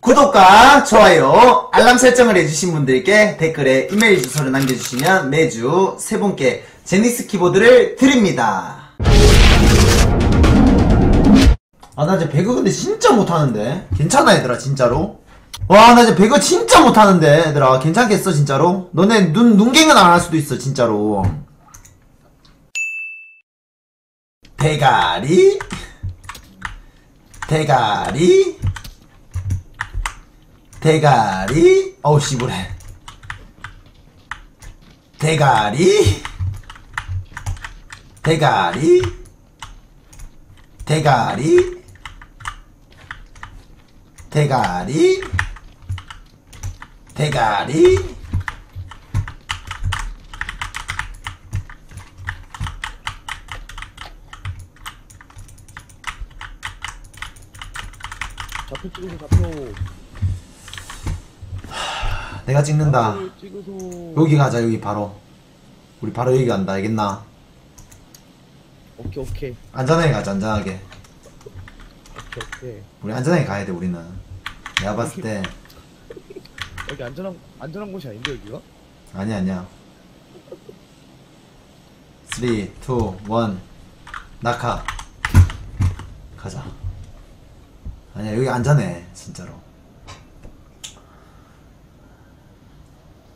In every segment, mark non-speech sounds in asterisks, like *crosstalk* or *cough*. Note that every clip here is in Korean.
구독과 좋아요, 알람 설정을 해주신 분들께 댓글에 이메일 주소를 남겨주시면 매주 세 분께 제니스 키보드를 드립니다. 아, 나 이제 배그 근데 진짜 못하는데. 괜찮아, 얘들아, 진짜로? 와, 나 이제 배그 진짜 못하는데, 얘들아. 괜찮겠어, 진짜로? 너네 눈, 눈갱은 안 할 수도 있어, 진짜로. 대가리, 대가리, 대가리, 어우, 씨부래. 대가리, 대가리, 대가리, 대가리, 대가리, 찍으서 좌표 내가 찍는다. 찍어서 여기 가자, 여기 바로. 우리 바로 여기 간다, 알겠나? 오케이 오케이 안전하게 가자, 안전하게. 오케이 오케이 우리 안전하게 가야 돼, 우리는. 내가 봤을 때, 여기 안전한 안전한 곳이 아닌데 여기가? 아니야, 아니야. 3, 2, 1, 낙하. 가자. 아니야, 여기 안전해, 진짜로.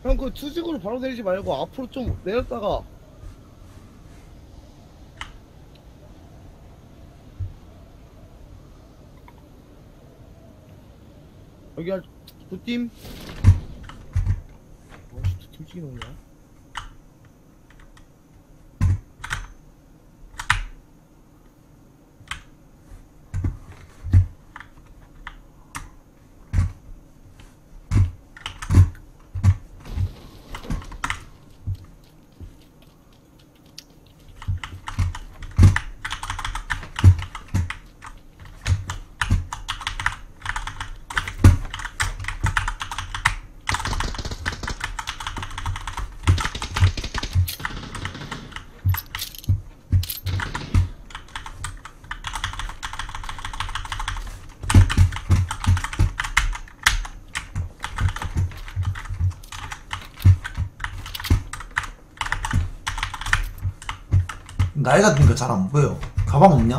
형그 투직으로 바로 내리지 말고 앞으로 좀 내렸다가. 여기 한 두팀? 어씨 두팀 찍이 놓냐 나이가 드니까 잘 안 보여. 가방 없냐?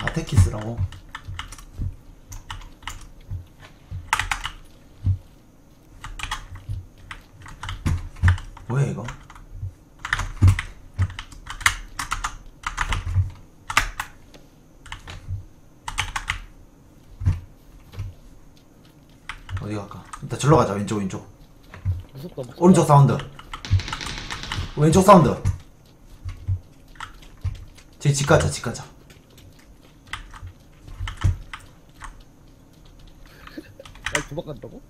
아 테키스라고. 뭐야 이거? 어디 갈까? 일단 절로 가자 왼쪽 왼쪽. 무섭다 무섭다 오른쪽 사운드. 왼쪽 사운드. 제집 가자 집 가자. 날 도망간다고?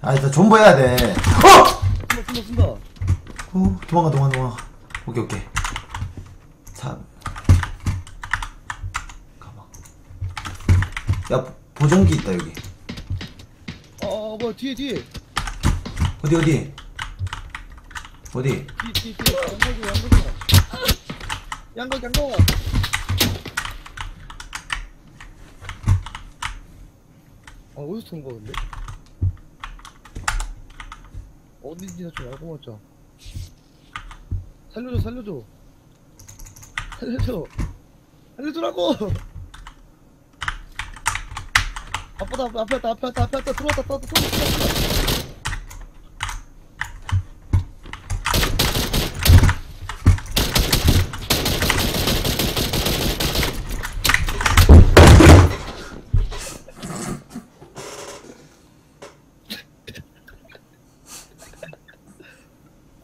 아 일단 존버 해야 돼. 어! 쓴다 쓴다 쓴다 어 도망가 도망가 도망가. 오케이 오케이. 3 가봐. 야 보정기 있다 여기. 어어 뭐야 뒤에 뒤에 어디 어디? 어디? 뒤에 양각이 양각이 양각 양각 아 어디서 쏜 거야 근데? 어딘지 나좀 알고 맞자 살려줘 살려줘. 살려줘. 살려주라고! 앞에 앞에 왔다 앞에 왔다 앞에 왔다 들어왔다 들어왔다 들어왔다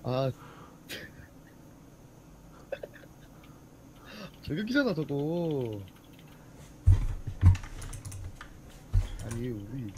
아 저격이잖아 저거 아니 우리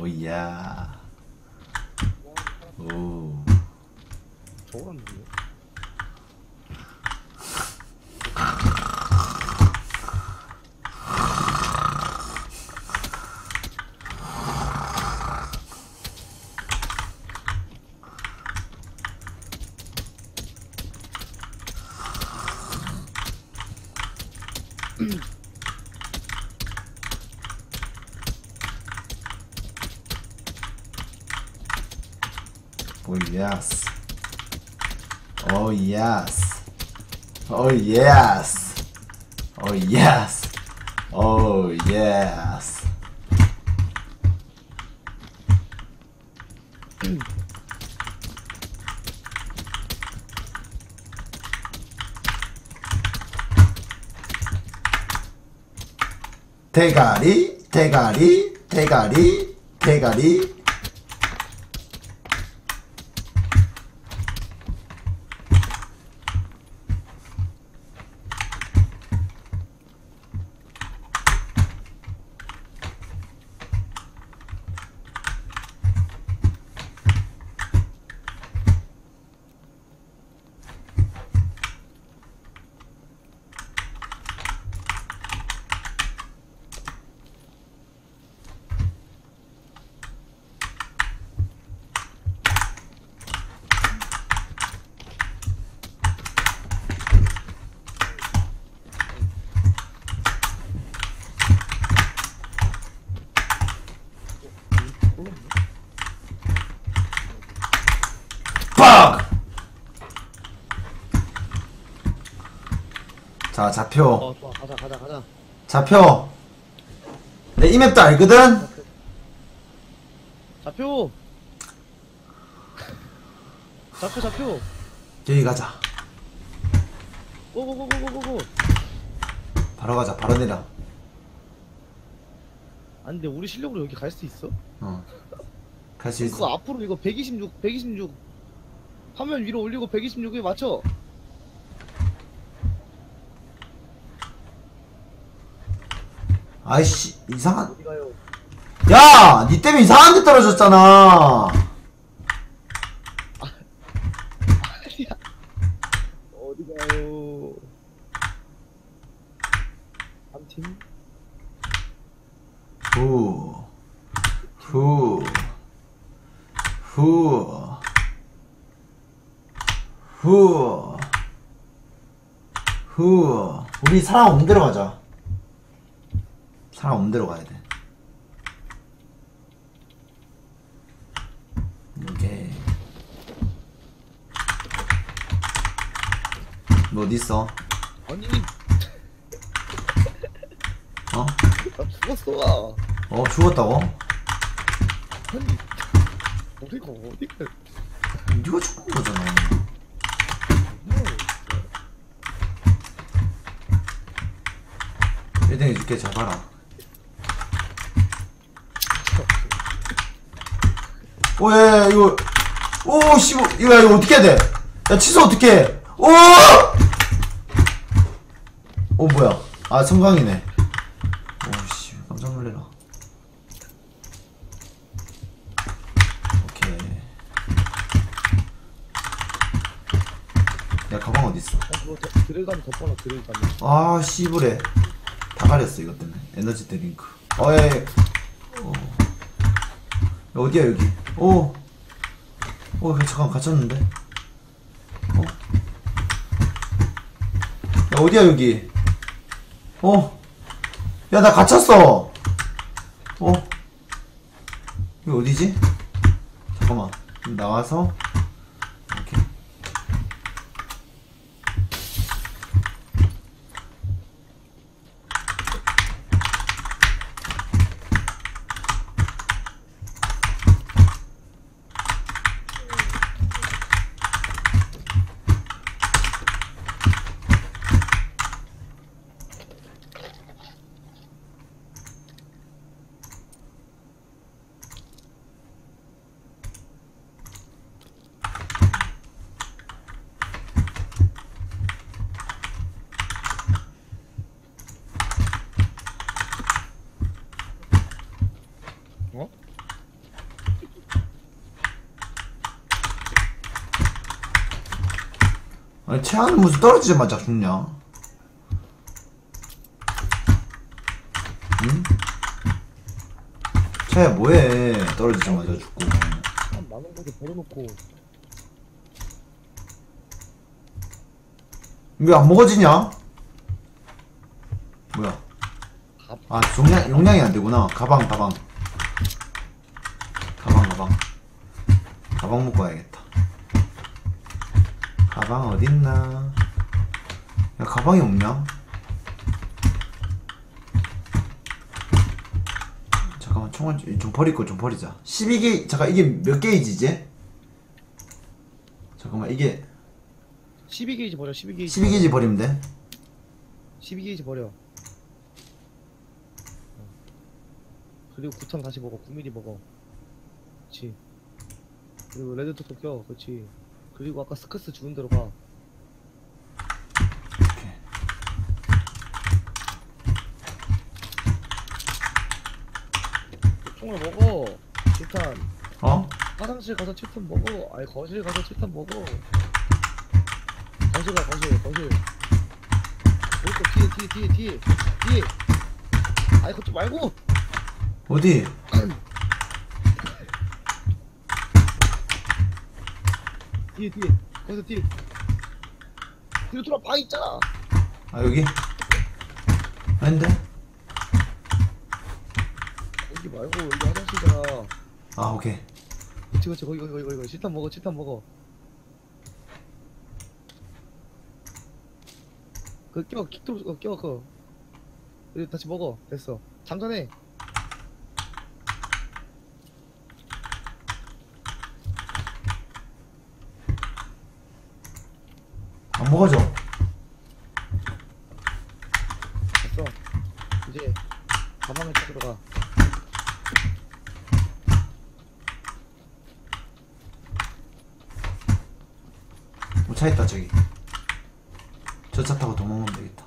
오야. 오. 저거란 누구야? 오 예스. 오 예스. 오 예스. 오 예스. 오 예스. 대가리, 대가리, 대가리, 대가리. 자, 잡혀. 어 좋아 가자 가자 가자 잡혀. 내 이맵도 알거든? 잡혀 잡혀 잡혀 여기 가자. 고고고고고고고 바로 가자. 바로 내려. 아니 근데 우리 실력으로 여기 갈 수 있어? 어. 갈 수 있어. 그거 앞으로 이거 126 126 화면 위로 올리고 126에 맞춰 아이씨, 이상한. 야! 니 때문에 이상한 데 떨어졌잖아. 후. 후. 후. 후. 후. 우리 사람 없는 데로 가자. 사람 없는 데로 가야 돼. 이게. 너 어딨어? 아니 어? 나 죽었어 어, 죽었다고? 아니 어디가 어디가 네가 죽은 거잖아. 일등 해줄게, 잘 봐라. 오, 야, 야, 이거, 오, 씨, 뭐, 이거, 야, 이거 어떻게 해야 돼? 야, 취소 어떻게 해? 오! 오, 뭐야. 아, 성광이네. 오, 씨, 깜짝 놀래라. 오케이. 야, 가방 어딨어? 아 그거 더- dragon 덮어놔 dragon 아, 씨부래. 다 가렸어, 이것 때문에. 에너지 드링크. 어, 야, 야. 어. 야, 어디야, 여기? 오. 어, 야, 잠깐, 갇혔는데. 어? 야, 어디야, 여기? 어? 야, 나 갇혔어! 어? 여기 어디지? 잠깐만. 나와서. 채아는 무슨 떨어지자마자 죽냐? 응? 채아 뭐해? 떨어지자마자 죽고. 한 많은 곳에 버려놓고 왜 안 먹어지냐? 뭐야? 가- 아 용량, 용량이 안 되구나. 가방 가방. 가방 가방. 가방 먹고 와야겠다 가방 어딨나? 야 가방이 없냐? 잠깐만 총알 좀- 좀 버리고 좀 버리자. 12게 잠깐 이게 몇 게이지지? 잠깐만 이게 12게이지 버려 12게이지. 12게이지 버리면 돼? 12게이지 버려. 어. 그리고 9탄 다시 먹어 9mm 먹어. 그렇지 그리고 레드토도 껴 그렇지 그리고 아까 스커스 주는 대로 가. 총을 먹어. 7탄. 어? 화장실 가서 7탄 먹어. 아니 거실 가서 7탄 먹어. 거실 가 거실 거실. 오른쪽 뒤에 뒤에 뒤에 뒤에. 뒤에. 아니 그쪽 말고. 어디? *clears throat* 뒤에 뒤에. 거기서 뒤에. 뒤로 돌아 방 있잖아. 아 여기? 아닌데? 여기 말고 여기 화장실이잖아. 아 오케이. 그치 그치. 거기 거기 거기 거기. 7탄 먹어 7탄 먹어. 그 껴 킥도 어, 껴 그거 여기 다시 먹어. 됐어. 장전해 안 먹어져 됐어 이제 가방을 찾으러 가 뭐 차 있다 저기 저 차 타고 도망가면 되겠다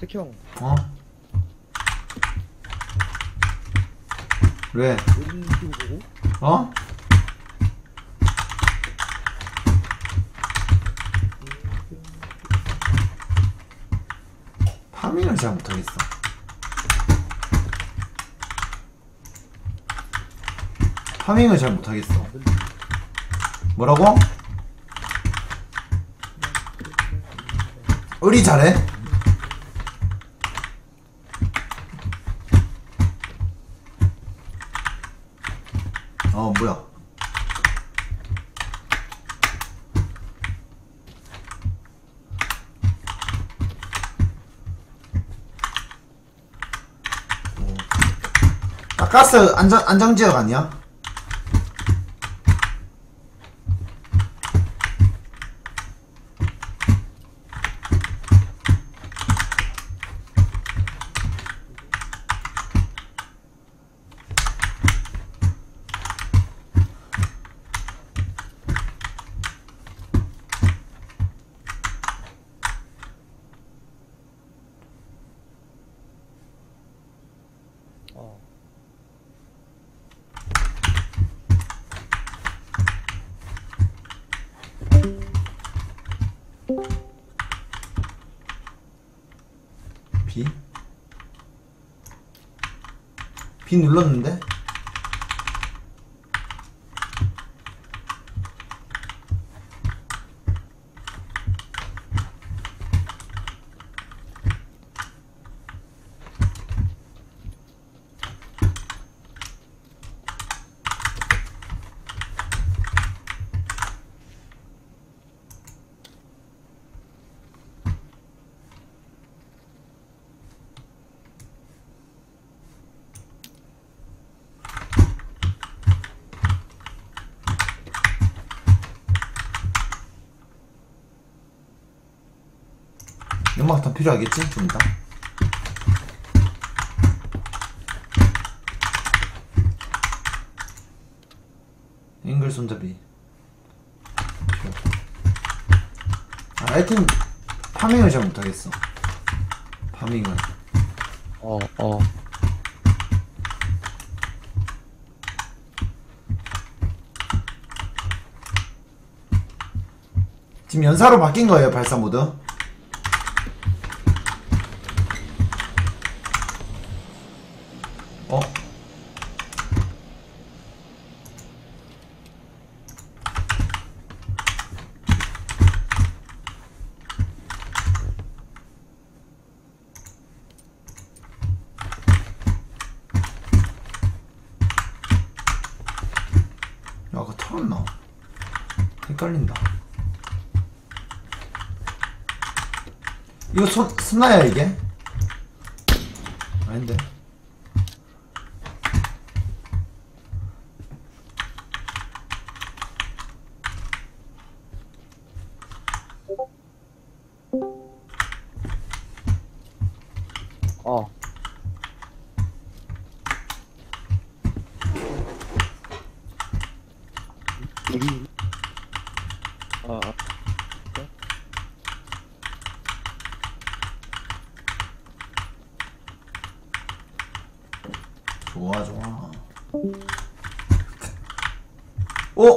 태형 어? 왜? 어? 파밍을 잘 못하겠어 파밍을 잘 못하겠어 뭐라고? 의리 잘해? 어 뭐야 아 가스 안장 안장지역 아니야? 어 B 눌렀는데? 연막탄 필요하겠지? 좀 이따. 잉글 손잡이. 아, 하여튼 파밍을 잘 못하겠어. 파밍을. 어 어. 지금 연사로 바뀐 거예요 발사 모드? 이거 손, 스나야, 이게? 아닌데. 어. 우리 아, 아. 좋아, 좋아. 어?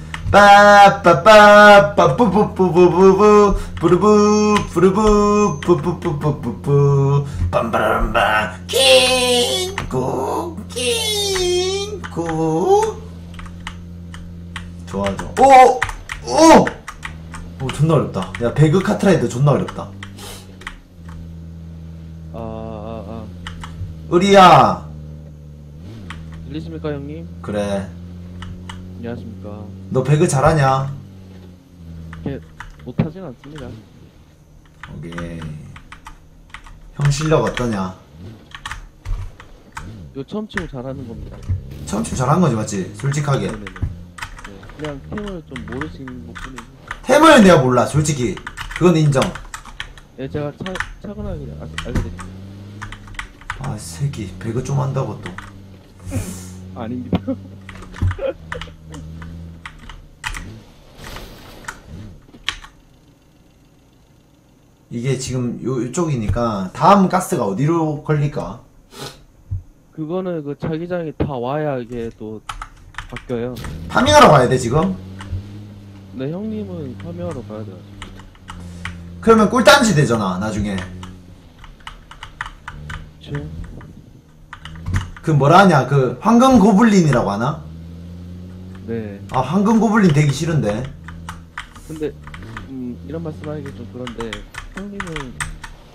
빠빠빠빠뿌뿌뿌뿌뿌뿌 부르부 부르부 뿌뿌뿌뿌뿌뿌 빰바람바 킹꾸 킹꾸 좋아 좋아 오오 오 존나 어렵다 야 배그 카트라이더 존나 어렵다 아아아 의리야 들리십니까 형님? 그래 안녕하십니까. 너 배그 잘하냐? 이렇게 못하진 않습니다. 오케이 형 실력 어떠냐? 이거 처음 치고 잘하는 겁니다. 처음 좀 잘한 거지 맞지? 솔직하게 네네네. 네. 그냥 템을 좀 모르시는 것 뿐이고. 템을 내가 몰라 솔직히 그건 인정 예, 제가 차, 차근하게 알- 알려드릴게요. 아 새끼 배그 좀 한다고 또 *laughs* 아닙니다. 이게 지금 요, 요쪽이니까 다음 가스가 어디로 걸릴까? 그거는 그 자기장이 다 와야 이게 또 바뀌어요. farming하러 가야 돼 지금? 근데 형님은 farming하러 가야 돼요. 그러면 꿀단지 되잖아 나중에 그쵸? 그 뭐라 하냐 그 황금 고블린이라고 하나? 네. 아 황금 고블린 되기 싫은데 근데 음, 이런 말씀하기 좀 그런데 형님은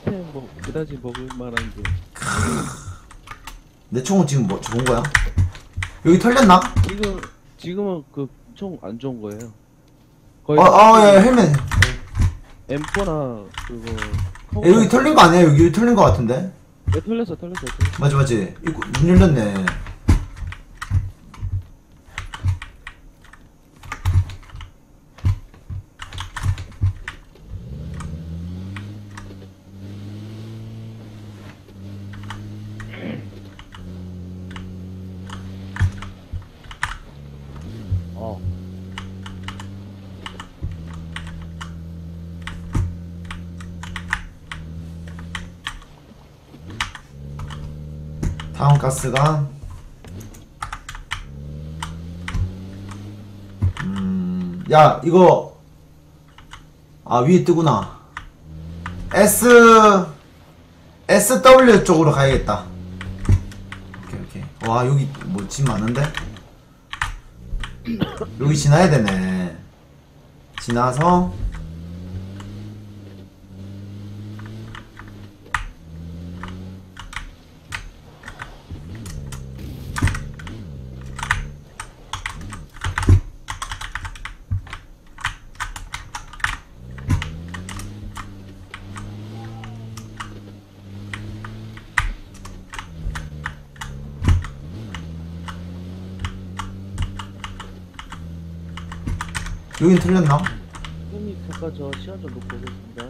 템뭐 그다지 먹을 만한 게 내 총은 지금 뭐 좋은 거야? 여기 털렸나? 지금 지금은 그 총 안 좋은 거예요. 거의 어어예 헬멧 M4나 그거 야, 여기 털린 거 아니야? 여기 털린 거 같은데? 네, 털렸어 털렸어 털렸어. 맞지 맞지 이거 문 열렸네 다음 가스가. 음, 야 이거. 아 위에 뜨구나. S SW 쪽으로 가야겠다. 오케이 오케이. 와 여기 뭐집 많은데? 여기 지나야 되네. 지나서 여긴 틀렸나? 형님 잠깐 저 시간 좀 놓고 오겠습니다.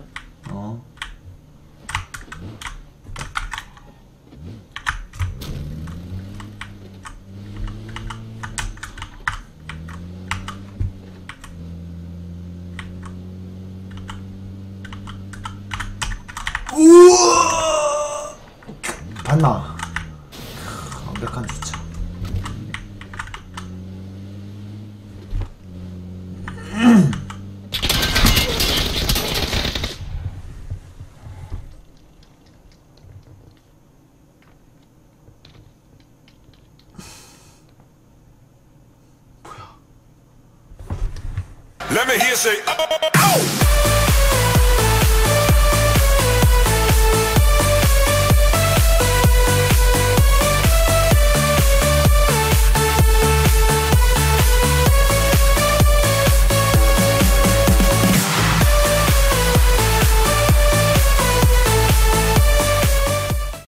Let me hear here, say, oh. oh. oh.